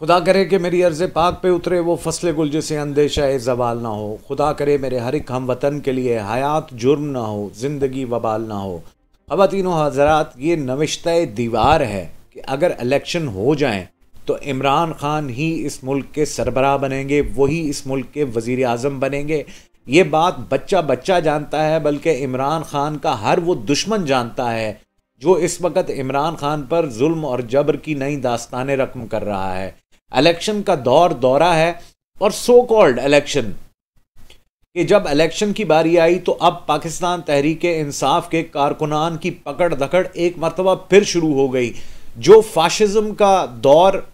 खुदा करे कि मेरी अर्ज़ पाक पे उतरे, वो फ़सल गुल जिसे अंदेशा जवाल ना हो। खुदा करे मेरे हर एक हम वतन के लिए हयात जुर्म ना हो, ज़िंदगी वबाल ना हो। अब तीनों हजरात, ये नविश्त दीवार है कि अगर इलेक्शन हो जाएँ तो इमरान खान ही इस मुल्क के सरबरा बनेंगे, वही इस मुल्क के वज़ी अजम बनेंगे। ये बात बच्चा बच्चा जानता है, बल्कि इमरान खान का हर वो दुश्मन जानता है, जो इस वक्त इमरान खान पर जुल्म और जबर की नई दास्तानें रकम कर रहा है। इलेक्शन का दौर, दौरा है और सो कॉल्ड इलेक्शन कि जब इलेक्शन की बारी आई तो अब पाकिस्तान तहरीक इंसाफ के कारकुनान की पकड़ धकड़ एक मरतबा फिर शुरू हो गई। जो फाशिज्म का दौर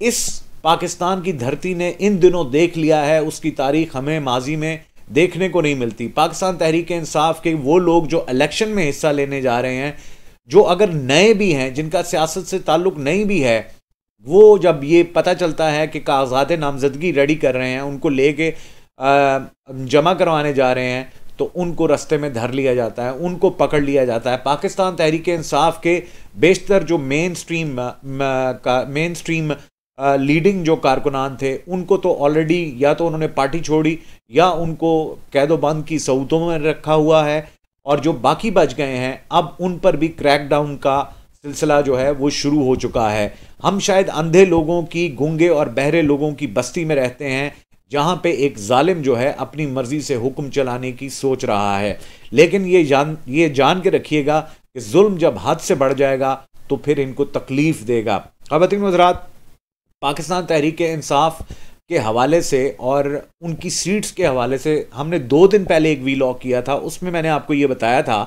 इस पाकिस्तान की धरती ने इन दिनों देख लिया है, उसकी तारीख हमें माजी में देखने को नहीं मिलती। पाकिस्तान तहरीक इंसाफ के वो लोग जो इलेक्शन में हिस्सा लेने जा रहे हैं, जो अगर नए भी हैं, जिनका सियासत से ताल्लुक नहीं भी है वो जब ये पता चलता है कि कागजात नामजदगी रेडी कर रहे हैं, उनको ले के जमा करवाने जा रहे हैं तो उनको रस्ते में धर लिया जाता है, उनको पकड़ लिया जाता है। पाकिस्तान तहरीक इंसाफ के बेशतर जो मेन स्ट्रीम का मेन स्ट्रीम लीडिंग जो कारकुनान थे, उनको तो ऑलरेडी या तो उन्होंने पार्टी छोड़ी, या उनको कैदोबंद की सऊतों में रखा हुआ है, और जो बाकी बच गए हैं, अब उन पर भी क्रैकडाउन का सिलसिला जो है वो शुरू हो चुका है। हम शायद अंधे लोगों की, गूँगे और बहरे लोगों की बस्ती में रहते हैं, जहाँ पे एक जालिम जो है अपनी मर्ज़ी से हुक्म चलाने की सोच रहा है। लेकिन ये जान ये जान के रखिएगा कि जुल्म जब हद से बढ़ जाएगा तो फिर इनको तकलीफ़ देगा। खबतिन हजरात, पाकिस्तान तहरीक इंसाफ के हवाले से और उनकी सीट्स के हवाले से हमने दो दिन पहले एक वी किया था। उसमें मैंने आपको ये बताया था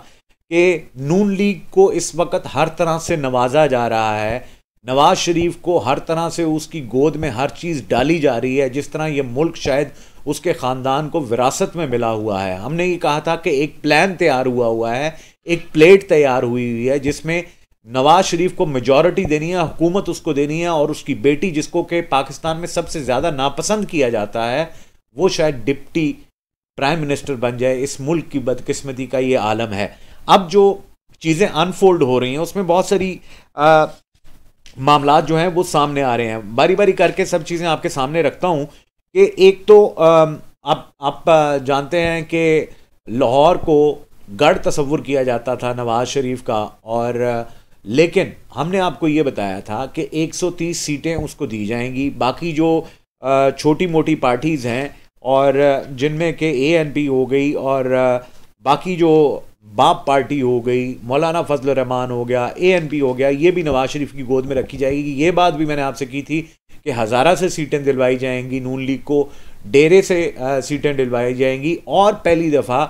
कि नून लीग को इस वक्त हर तरह से नवाजा जा रहा है। नवाज़ शरीफ को हर तरह से उसकी गोद में हर चीज़ डाली जा रही है, जिस तरह ये मुल्क शायद उसके ख़ानदान को विरासत में मिला हुआ है। हमने ये कहा था कि एक प्लान तैयार हुआ हुआ है, एक प्लेट तैयार हुई हुई है, जिसमें नवाज़ शरीफ को मेजॉरिटी देनी है, हुकूमत उसको देनी है और उसकी बेटी जिसको कि पाकिस्तान में सबसे ज़्यादा नापसंद किया जाता है, वो शायद डिप्टी प्राइम मिनिस्टर बन जाए। इस मुल्क की बदकिस्मती का ये आलम है। अब जो चीज़ें अनफोल्ड हो रही हैं, उसमें बहुत सारी मामला जो हैं वो सामने आ रहे हैं। बारी बारी करके सब चीज़ें आपके सामने रखता हूँ कि एक तो आप आप जानते हैं कि लाहौर को गढ़ तस्वुर किया जाता था नवाज़ शरीफ का और, लेकिन हमने आपको ये बताया था कि 130 सीटें उसको दी जाएँगी। बाकी जो छोटी मोटी पार्टीज़ हैं और, जिनमें के ए एन पी हो गई और, बाकी जो बाप पार्टी हो गई, मौलाना फजल रहमान हो गया ए एन पी हो गया, ये भी नवाज़ शरीफ की गोद में रखी जाएगी। ये बात भी मैंने आपसे की थी कि हज़ारा से सीटें दिलवाई जाएँगी, नून लीग को डेरे से सीटें दिलवाई जाएँगी और पहली दफ़ा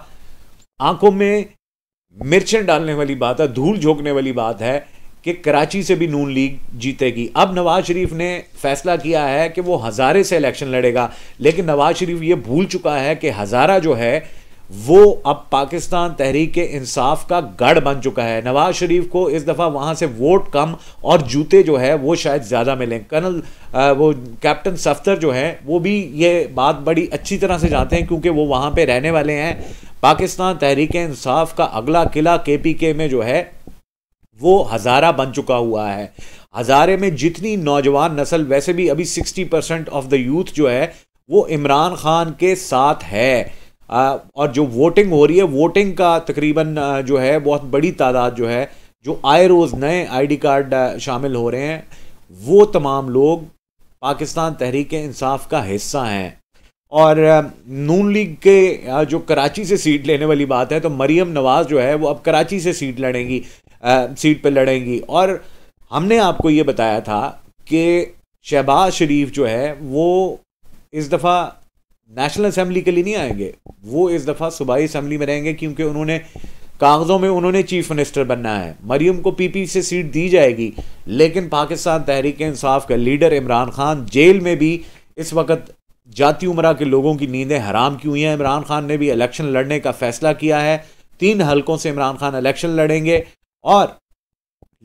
आँखों में मिर्चें डालने वाली बात है, धूल झोंकने वाली बात है कि कराची से भी नून लीग जीतेगी। अब नवाज़ शरीफ ने फैसला किया है कि वो हज़ारे से इलेक्शन लड़ेगा, लेकिन नवाज़ शरीफ ये भूल चुका है कि हज़ारा जो है वो अब पाकिस्तान तहरीक इंसाफ का गढ़ बन चुका है। नवाज़ शरीफ को इस दफ़ा वहाँ से वोट कम और जूते जो है, वो शायद ज़्यादा मिलें। कर्नल वो कैप्टन सफ्तर जो है, वो भी ये बात बड़ी अच्छी तरह से जानते हैं क्योंकि वो वहाँ पे रहने वाले हैं। पाकिस्तान तहरीक इंसाफ का अगला किला के में जो है, वो हज़ारा बन चुका हुआ है। हज़ारे में जितनी नौजवान नस्ल, वैसे भी अभी sixty percent of the youth जो है, वो इमरान खान के साथ है। और जो वोटिंग हो रही है वोटिंग का तकरीबन जो है, बहुत बड़ी तादाद जो है, जो आए रोज़ नए आईडी कार्ड शामिल हो रहे हैं, वो तमाम लोग पाकिस्तान तहरीक इंसाफ का हिस्सा हैं। और नून लीग के जो कराची से सीट लेने वाली बात है तो मरियम नवाज़ जो है, वो अब कराची से सीट लड़ेंगी सीट पर लड़ेंगी। और हमने आपको ये बताया था कि शहबाज शरीफ जो है, वो इस दफ़ा नेशनल असम्बली के लिए नहीं आएँगे। वो इस दफ़ा सूबाई असम्बली में रहेंगे क्योंकि उन्होंने कागज़ों में उन्होंने चीफ मिनिस्टर बनना है। मरियम को पीपी से सीट दी जाएगी, लेकिन पाकिस्तान तहरीक इंसाफ का लीडर इमरान खान जेल में भी इस वक्त जाती उम्र के लोगों की नींदें हराम की हुई हैं। इमरान खान ने भी इलेक्शन लड़ने का फैसला किया है। तीन हलकों से इमरान खान इलेक्शन लड़ेंगे। और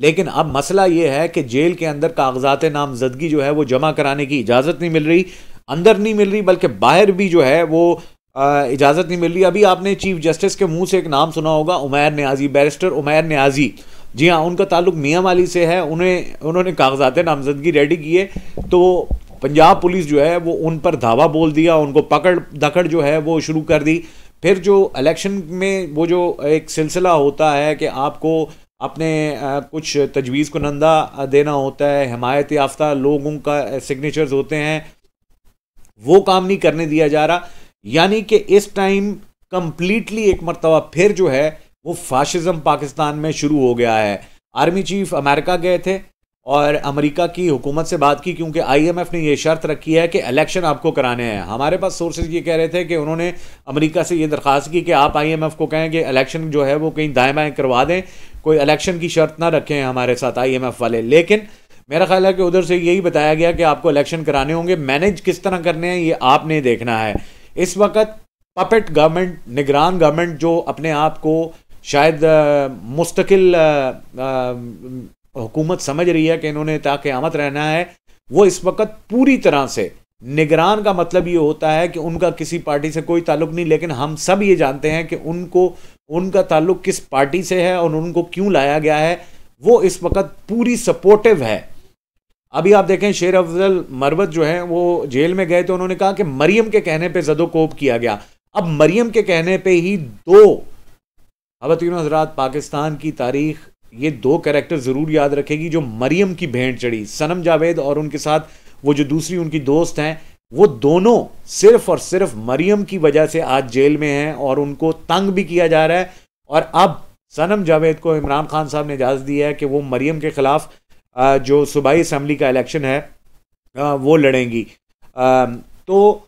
लेकिन अब मसला ये है कि जेल के अंदर कागजात नामजदगी जो है वो जमा कराने की इजाज़त नहीं मिल रही। अंदर नहीं मिल रही, बल्कि बाहर भी जो है वो इजाज़त नहीं मिल रही। अभी आपने चीफ जस्टिस के मुँह से एक नाम सुना होगा, उमैर न्याजी, बैरिस्टर उमैर न्याजी। जी हाँ उनका ताल्लुक मियाँ वाली से है, उन्हें, उन्होंने कागजात नामजदगी रेडी किए तो पंजाब पुलिस जो है, वो उन पर धावा बोल दिया, उनको पकड़ धकड़ जो है वो शुरू कर दी। फिर जो इलेक्शन में वो जो एक सिलसिला होता है कि आपको अपने कुछ तजवीज़ को नंदा देना होता है, हमायत याफ्ता, लोगों का सिग्नेचर्स होते हैं। वो काम नहीं करने दिया जा रहा। यानी कि इस टाइम कंप्लीटली एक मरतबा फिर जो है, वो फाशिज्म पाकिस्तान में शुरू हो गया है। आर्मी चीफ अमेरिका गए थे और अमेरिका की हुकूमत से बात की क्योंकि आईएमएफ ने यह शर्त रखी है कि इलेक्शन आपको कराने हैं। हमारे पास सोर्सेज ये कह रहे थे कि उन्होंने अमेरिका से ये दरख्वास्त की कि आप आईएमएफ को कहें कि इलेक्शन जो है वो कहीं दाएँ बाएँ करवा दें। कोई इलेक्शन की शर्त ना रखें हमारे साथ आईएमएफ वाले। लेकिन मेरा ख्याल है कि उधर से यही बताया गया कि आपको इलेक्शन कराने होंगे। मैनेज किस तरह करने हैं, ये आपने देखना है। इस वक्त पपेट गवर्नमेंट निगरान गवर्नमेंट जो अपने आप को शायद मुस्तकिल हुकूमत समझ रही है कि इन्होंने ताक़यामत रहना है, वो इस वक्त पूरी तरह से निगरान का मतलब ये होता है कि उनका किसी पार्टी से कोई ताल्लुक नहीं, लेकिन हम सब ये जानते हैं कि उनको, उनका ताल्लुक किस पार्टी से है और उनको क्यों लाया गया है। वो इस वक्त पूरी सपोर्टिव है। अभी आप देखें, शेर अफजल मरवत जो है, वो जेल में गए तो उन्होंने कहा कि मरियम के कहने पे जदोकोप किया गया। अब मरियम के कहने पे ही दो खवतिन हजरात, पाकिस्तान की तारीख, ये दो कैरेक्टर ज़रूर याद रखेगी जो मरियम की भेंट चढ़ी, सनम जावेद और उनके साथ वो जो दूसरी उनकी दोस्त हैं, वो दोनों सिर्फ़ और सिर्फ़ मरियम की वजह से आज जेल में हैं और उनको तंग भी किया जा रहा है। और अब सनम जावेद को इमरान खान साहब ने इजाज़त दी है कि वो मरियम के ख़िलाफ़ जो सूबाई असम्बली का इलेक्शन है वो लड़ेंगी। तो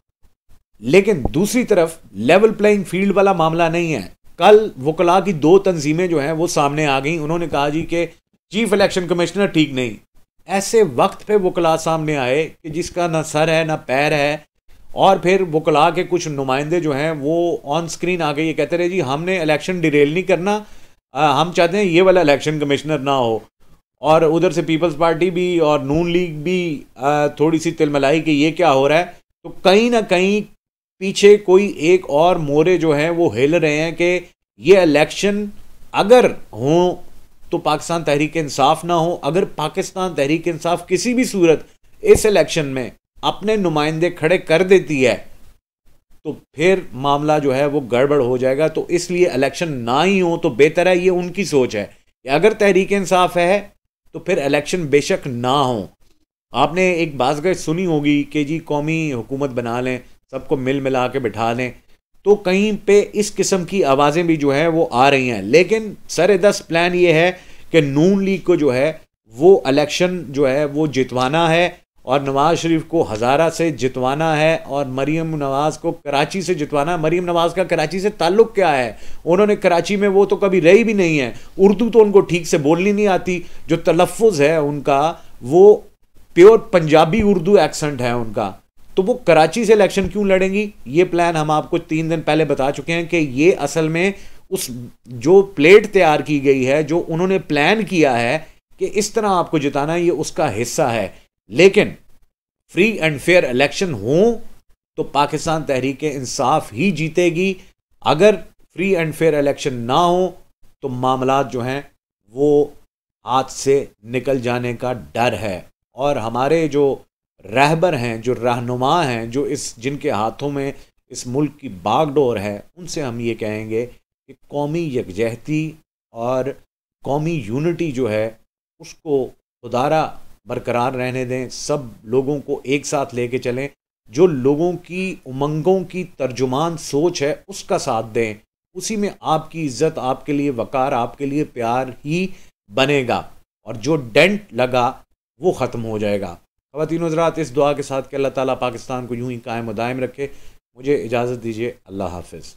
लेकिन दूसरी तरफ़ लेवल प्लेइंग फ़ील्ड वाला मामला नहीं है। कल वकला की दो तंजीमें जो हैं वो सामने आ गई। उन्होंने कहा जी कि चीफ इलेक्शन कमिश्नर ठीक नहीं। ऐसे वक्त पे वकला सामने आए कि जिसका ना सर है ना पैर है और फिर वकला के कुछ नुमाइंदे जो हैं वो ऑन स्क्रीन आ गए ये कहते रहे जी हमने इलेक्शन डिटेल नहीं करना। आ, हम चाहते हैं ये वाला इलेक्शन कमिश्नर ना हो। और उधर से पीपल्स पार्टी भी और नून लीग भी थोड़ी सी तिलमलाई कि ये क्या हो रहा है। तो कहीं ना कहीं पीछे कोई एक और मोरे जो हैं, वो हिल रहे हैं कि ये इलेक्शन अगर हो तो पाकिस्तान तहरीक इंसाफ ना हो। अगर पाकिस्तान तहरीक इंसाफ किसी भी सूरत इस इलेक्शन में अपने नुमाइंदे खड़े कर देती है तो फिर मामला जो है वो गड़बड़ हो जाएगा। तो इसलिए इलेक्शन ना ही हो तो बेहतर है, ये उनकी सोच है। अगर तहरीक इंसाफ है तो फिर इलेक्शन बेशक ना हो। आपने एक बात सुनी होगी कि जी कौमी हुकूमत बना लें, सबको मिल मिला के बिठा लें तो कहीं पे इस किस्म की आवाज़ें भी जो है वो आ रही हैं। लेकिन सर दस प्लान ये है कि नून लीग को जो है, वो इलेक्शन जो है, वो जितवाना है। और नवाज़ शरीफ को हज़ारा से जितवाना है और मरीम नवाज़ को कराची से जितवाना है। मरीम नवाज़ का कराची से ताल्लुक़ क्या है? उन्होंने कराची में वो तो कभी रही भी नहीं है। उर्दू तो उनको ठीक से बोलनी नहीं आती। जो तलफ़ है उनका, वो प्योर पंजाबी उर्दू एक्सेंट है उनका। तो वो कराची से इलेक्शन क्यों लड़ेंगी? ये प्लान हम आपको तीन दिन पहले बता चुके हैं कि ये असल में उस जो प्लेट तैयार की गई है, जो उन्होंने प्लान किया है कि इस तरह आपको जिताना, ये उसका हिस्सा है। लेकिन फ्री एंड फेयर इलेक्शन हो तो पाकिस्तान तहरीक इंसाफ ही जीतेगी। अगर फ्री एंड फेयर इलेक्शन ना हो तो मामला जो हैं, वो हाथ से निकल जाने का डर है। और हमारे जो रहबर हैं, जो रहनुमा हैं, जो इस, जिनके हाथों में इस मुल्क की बागडोर है, उनसे हम ये कहेंगे कि कौमी यकजहती और कौमी यूनिटी जो है, उसको खुदारा बरकरार रहने दें, सब लोगों को एक साथ लेके चलें। जो लोगों की उमंगों की तर्जुमान सोच है, उसका साथ दें। उसी में आपकी इज़्ज़त आपके लिए, वकार आपके लिए, प्यार ही बनेगा। और जो डेंट लगा, वो ख़त्म हो जाएगा। ख़वान हजरात, इस दुआ के साथ कि अल्लाह ताला पाकिस्तान को यूँ ही कायम दायम रखे। मुझे इजाज़त दीजिए। अल्लाह हाफिज़।